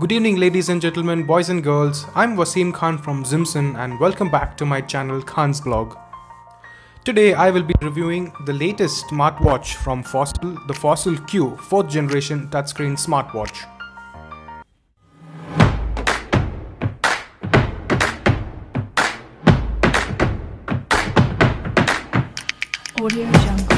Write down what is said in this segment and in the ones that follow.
Good evening, ladies and gentlemen, boys and girls. I'm Waseem Khan from Zimson, and welcome back to my channel Khan's Blog. Today, I will be reviewing the latest smartwatch from Fossil, the Fossil Q 4th generation touchscreen smartwatch. Audio Jungle.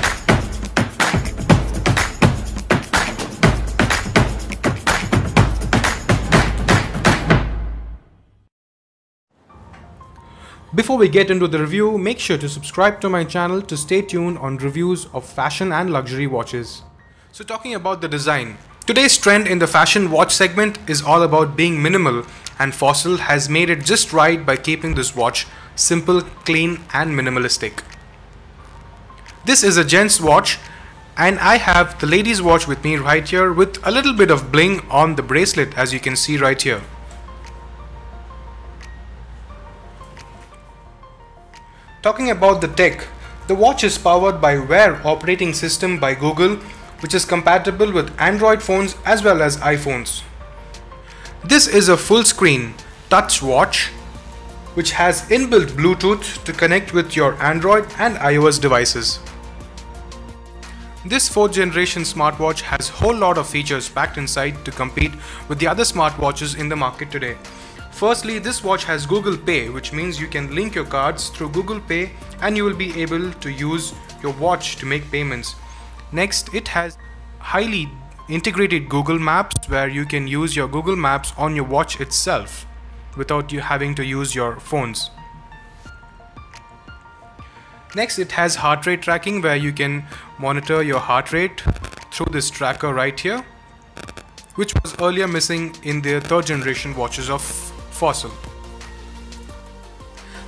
Before we get into the review, make sure to subscribe to my channel to stay tuned on reviews of fashion and luxury watches. So talking about the design, today's trend in the fashion watch segment is all about being minimal and Fossil has made it just right by keeping this watch simple, clean and minimalistic. This is a gents watch and I have the ladies watch with me right here with a little bit of bling on the bracelet as you can see right here. Talking about the tech, the watch is powered by Wear operating system by Google which is compatible with Android phones as well as iPhones. This is a full screen touch watch which has inbuilt Bluetooth to connect with your Android and iOS devices. This 4th generation smartwatch has whole lot of features packed inside to compete with the other smartwatches in the market today. Firstly, this watch has Google Pay, which means you can link your cards through Google Pay and you will be able to use your watch to make payments. Next, it has highly integrated Google Maps where you can use your Google Maps on your watch itself without you having to use your phones. Next, it has heart rate tracking where you can monitor your heart rate through this tracker right here, which was earlier missing in the third generation watches of fossil.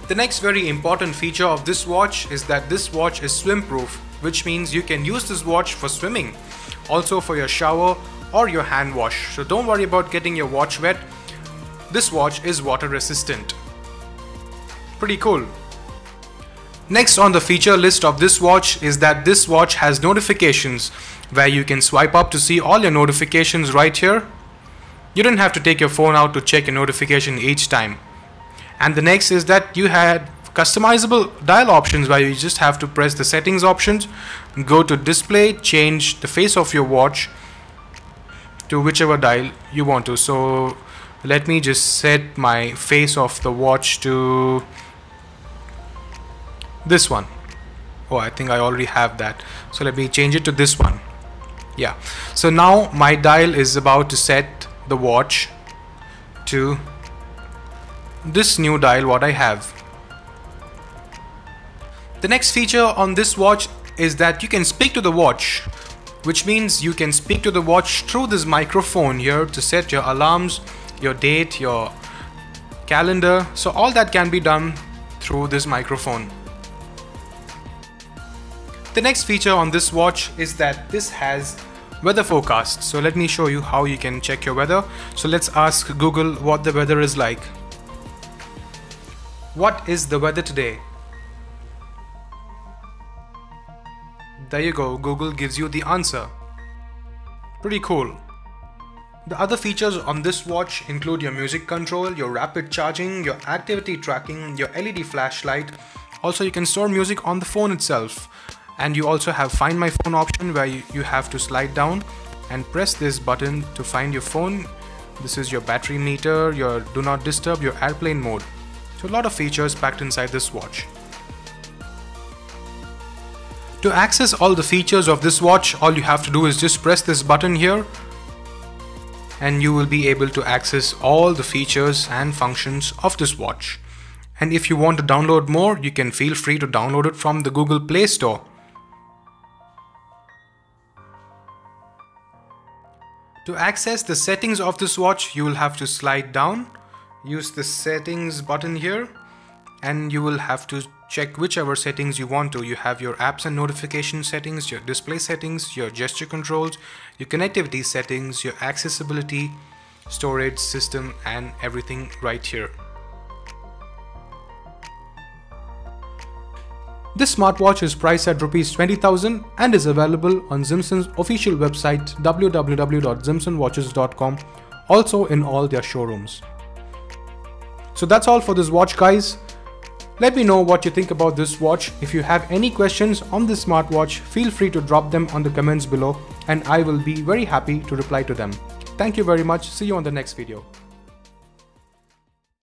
The next very important feature of this watch is that this watch is swim proof, which means you can use this watch for swimming, also for your shower or your hand wash. So don't worry about getting your watch wet. This watch is water resistant. Pretty cool. Next on the feature list of this watch is that this watch has notifications where you can swipe up to see all your notifications right here you don't have to take your phone out to check a notification each time. And the next is that you had customizable dial options where you just have to press the settings options, go to display, change the face of your watch to whichever dial you want to. So let me just set my face of the watch to this one. Oh, I think I already have that. So let me change it to this one. Yeah. So now my dial is about to set the watch to this new dial what I have. The next feature on this watch is that you can speak to the watch which means you can speak to the watch through this microphone here to set your alarms, your date, your calendar. So all that can be done through this microphone. The next feature on this watch is that this has weather forecast. So let me show you how you can check your weather. So let's ask Google what the weather is like. What is the weather today? There you go, Google gives you the answer. Pretty cool. The other features on this watch include your music control, your rapid charging, your activity tracking, your LED flashlight. Also, you can store music on the phone itself and you also have find my phone option where you have to slide down and press this button to find your phone. This is your battery meter your do not disturb your airplane mode. So a lot of features packed inside this watch. To access all the features of this watch all you have to do is just press this button here and you will be able to access all the features and functions of this watch. And if you want to download more you can feel free to download it from the Google Play Store To access the settings of this watch, you will have to slide down, use the settings button here, and you will have to check whichever settings you want to. You have your apps and notification settings, your display settings, your gesture controls, your connectivity settings, your accessibility, storage system, and everything right here. This smartwatch is priced at Rs 20,000 and is available on Zimson's official website www.zimsonwatches.com also in all their showrooms. So that's all for this watch guys. Let me know what you think about this watch. If you have any questions on this smartwatch, feel free to drop them on the comments below and I will be very happy to reply to them. Thank you very much. See you on the next video.